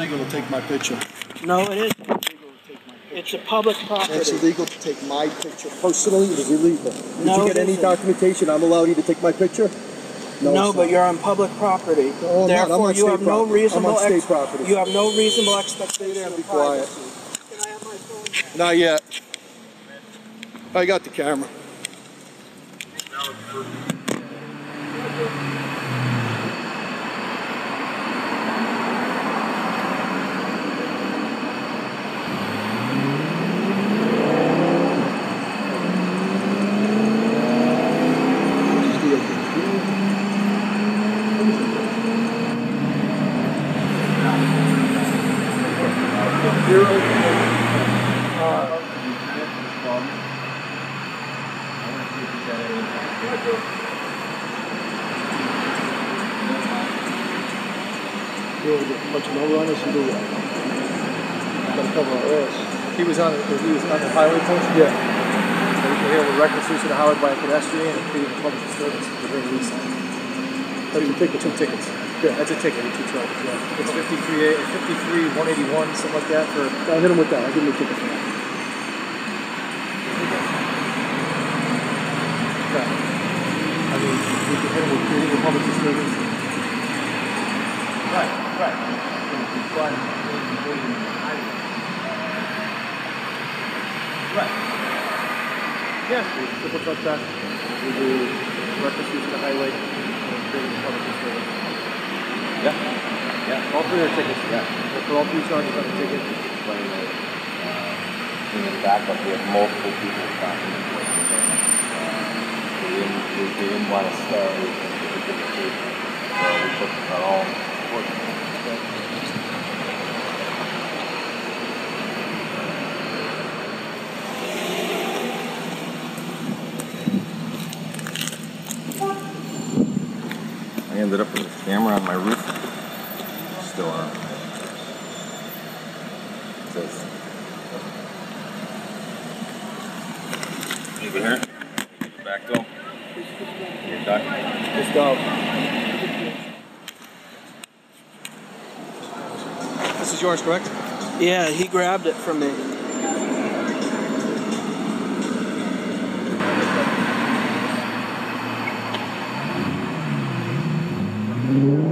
illegal to take my picture. No, it isn't. It's a public property. It's illegal to take my picture. Personally, it is illegal. Did No, you get any isn't. documentation I'm allowed you to take my picture? No, it's but you're on public property. No, I'm not. I'm Therefore, on you state have no property. I'm on reasonable state property. You have no reasonable expectation of Be quiet. Can I have my phone back? Not yet. I got the camera. You're a bunch of no runners and do what? Gotta cover our ass. He was on, he was on the highway portion? Yeah. So we can hear with reckless use of the highway by a pedestrian and creating public disturbance at the very least. That's take the Two tickets. Yeah. That's a ticket, two charges, yeah. It's fifty-three, eight- fifty-three, one eighty-one, something like that for, I'll hit him with that. I'll give him a ticket for that. I mean, we can hit him with creating public disturbance. Right, right. Right. Yeah, triple truck back, we do reckless use of the highway and creating a public disturbance. Are tickets. Yeah. For all three charges on the ticket. But uh, in the back up, we have multiple people stopping. Uh, they didn't, they didn't want to stay. Didn't. So we took our own. I ended up with a camera on my roof. Still on. Says. Leave it here. Back door. You're done. Let's go. This is yours, correct? Yeah, he grabbed it from me. Thank